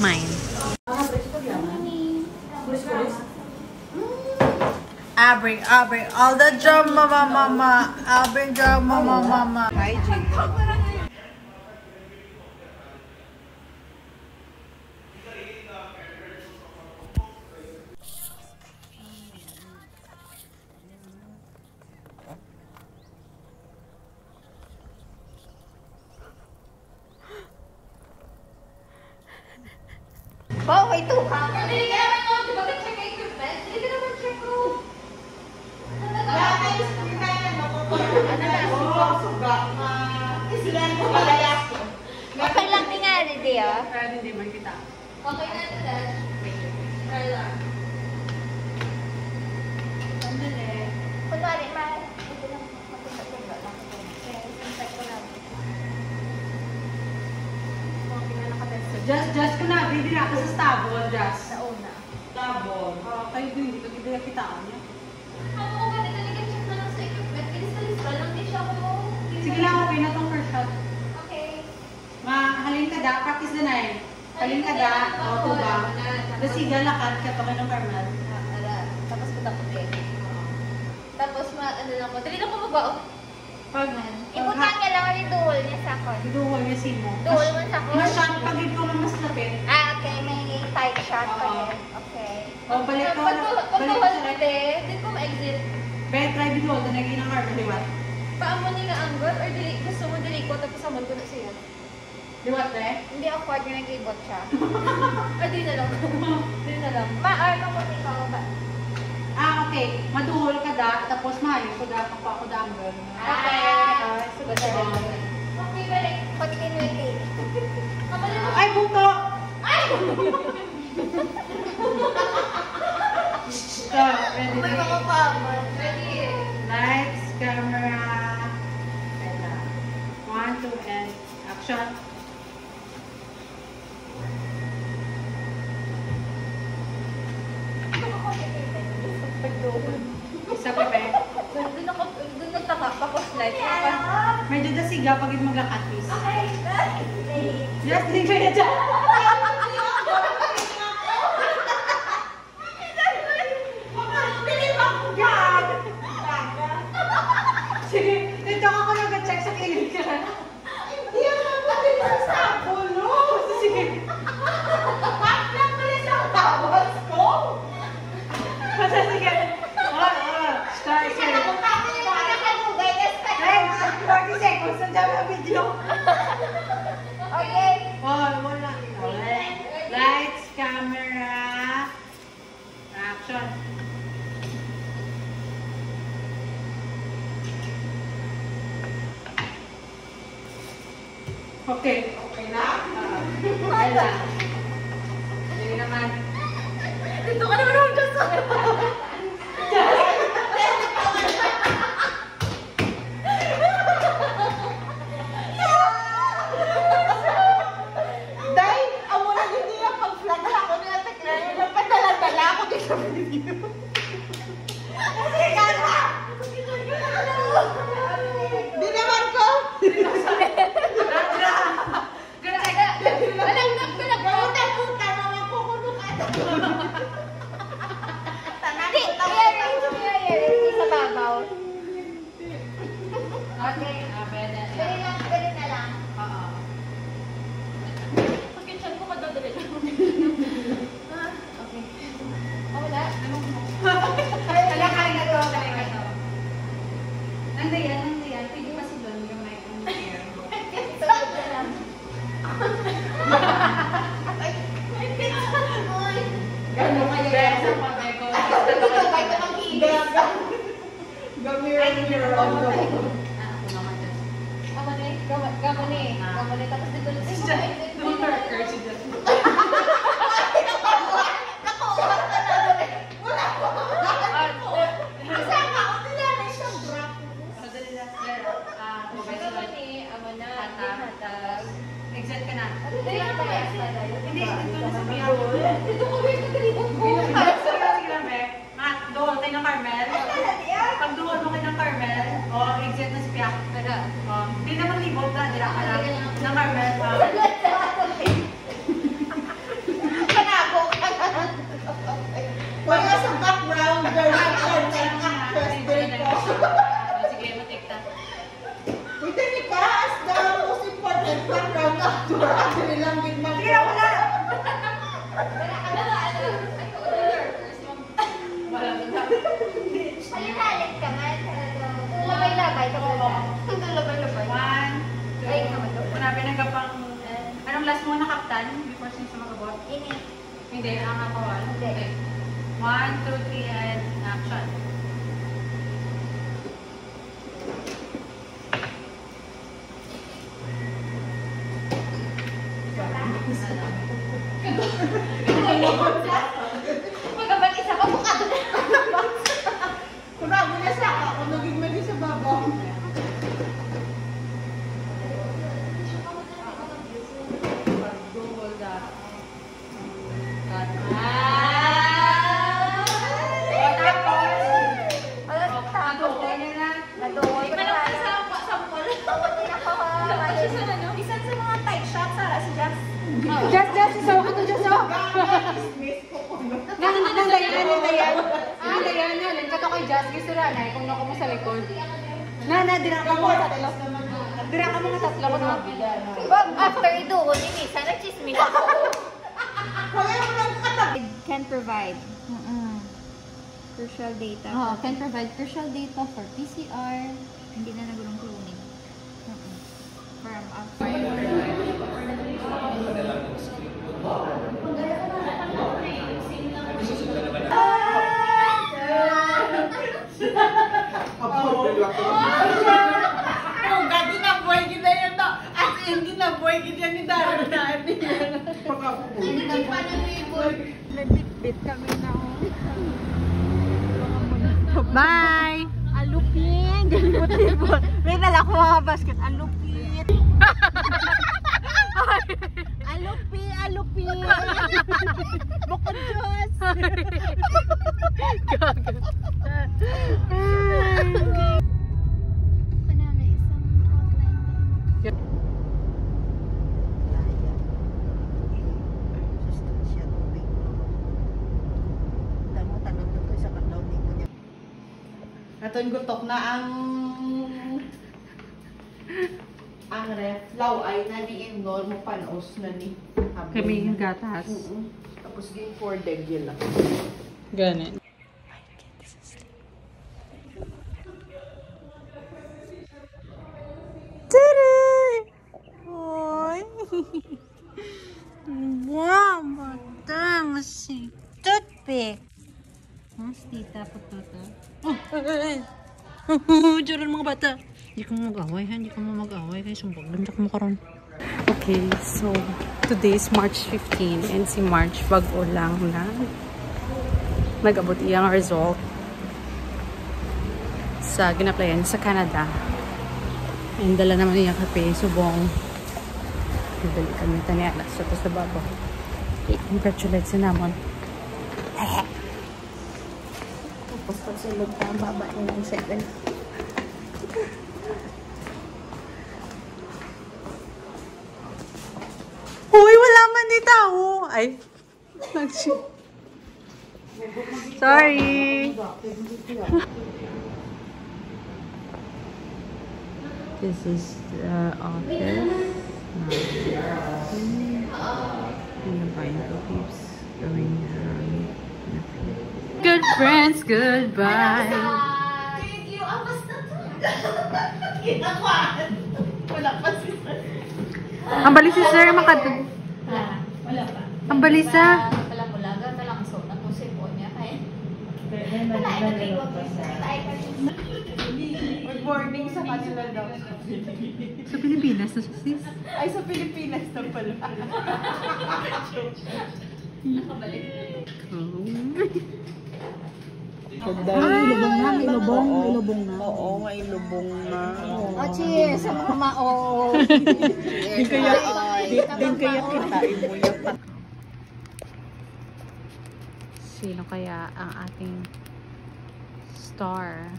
mine. I'll bring, I'll bring all the drama, mama. I'll bring drama, mama. Hi, check ko. Okay lang ah. hindi kita. Okay na ito, Dad. Try lang. Kunwari, ma... Ito lang, matunda-tunda lang. Kaya, isang type ko lang. Okay na nakatest. Just, ko na, na ako sa stable, just. Sa una. Stable. Ah, kayo din, hindi ka kita kita niya. Ako ko ganito, nag-check na lang sa equipment. Bilis-bilis ba lang? Hindi siya ako... Sige lang, okay na tong first shot. Okay. Ma, halin ka da, practice na na eh. Halin ka da, o tuba. Dasiga, lakad ka pa ng Carmel. Ah, ala. Tapos ko. Tapos ma, ano lang ko. Dali lang ko magbao. Pag, Ipunta niya lang yung duol niya sa akin. Duhol niya si mo. Duol mo sa Mas shot, pag ito mas lapit. Ah, okay. May tight shot din. Okay. O, balik ko. Balik ko sa hindi, hindi ko ma-exit. Bet, try biduol, na naging ng Carmel, liwat. Paamo ni nga angle or dili, gusto mo dili ko tapos amon ko na siya. Liwat na eh. Hindi awkward yung nag-ibot siya. Ay, di na lang. Di na lang. Ma-ar na ko ikaw ba? Ah, okay. Maduhol ka da, tapos mahalin ko da, kapwa ko da ang girl. Okay. Ah, Sugat na lang. Okay, balik. Continuity. Ay, buto! So, ready. Ready. Lights, camera. One, two, and action. Isa pa ba? Doon ako, doon nagtaka, light. Medyo dasiga pag please. Okay. Just leave it Gamira ni Ron. Ah, ako anong last mo na kaptan before sa magabot? Ini. Hindi, ang ako. Hindi. One, two, three, and action. Magabang isa, mabukado na. Kurabo na sa ako, naging mali sa babaw. Google that. Ah! O, tapos, Ano, o, tapos tago, eh. yun na. Nadoy ko na sa, sa mall. Hindi na ako. Isa sa mga tight shots, Sara, si Jess. Just, just, so, ano, just, so. Miss ko ko. Nang, nang dayan, nang dayan. Nang dayan, nang kato kay Jazz, gusto na, na, kung nako mo sa likod. Na, na, dira ka mo sa tatlo. Dira ka mo sa tatlo ko na. Wag, after idoon ni Misa, nagchismis ako. Kaya mo lang katabi. Can provide crucial data. Oh, can provide crucial data for PCR. Hindi na nagulong cloning. From Oh, gagi na boy kita yan na. As in, di na boy kita ni Dara na. Nabitbit kami na Bye! Alupin! Galibot-libot. May dala ko mga basket. Alupin! Alupi! Alupi! Bukod Diyos! Panami, isang outline. Aton gutok na ang ang ref. Law ay nani-ignore mo panos na ni. Kami yung gatas. Mm-mm. Tapos yung for deg yun lang. Ganit. Wow! Matang si toothpick! Mas tita po toto. Diyan mga bata! Hindi ko mag-away ha, hindi ko mo mag-away kaya sumbag lang ko mo karon. Okay, so today is March 15 and si March bago lang na nag-abot iyang result sa ginaplayan sa Canada. And dala naman iyang kape, subong. Nabali kami tani alas sa sa babo. Okay, congratulate sa namon. Tapos pagsulog ka, baba yung 7. Uy, wala man di tao. Ay. Nag- Sorry. This is the office. And the pineapple keeps going down. Good friends, goodbye. Thank you, amas na to. Ginakwaan. Wala pa si Ang balis si Sir Makadu. Wala pa. Ang balisa. Wala mo laga, talang so, natusip po niya. Kaya, sa morning sa kanila daw. Sa Pilipinas, na sis. Ay, sa Pilipinas na pala. Ay, lubong na, may lubong, may lubong na. Oo, may lubong na. Oh, cheers! Sa mga mao! Din kaya, din kaya kita mo yung pat. Sino kaya ang ating star?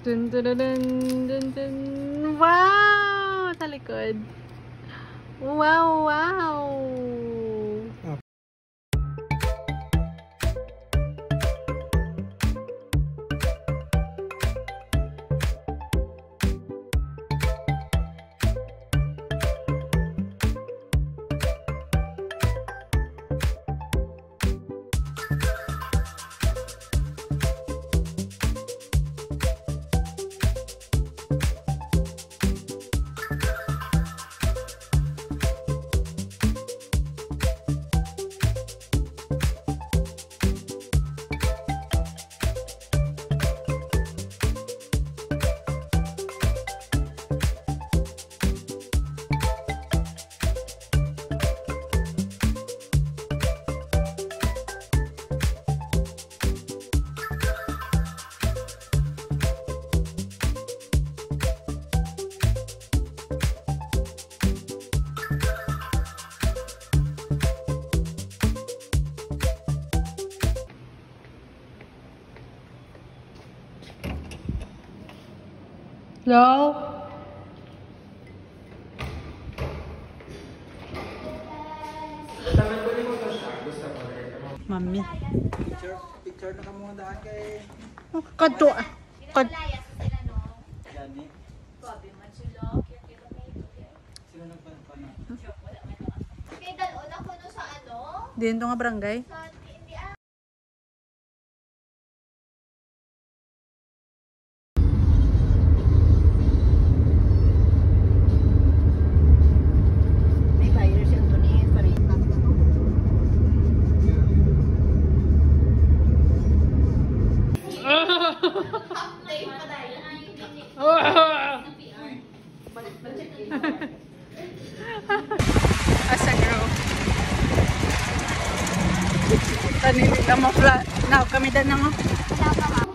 Dun, dun, dun, dun, dun, dun. Wow! Sa likod. Wow, wow! Slow. Mami. Picture, picture na ka muna daan kay Kadto. Kad sa ano? dito nga barangay. Sa Asa girl? Tani nila mo flat. Now kami na mo. Wala pa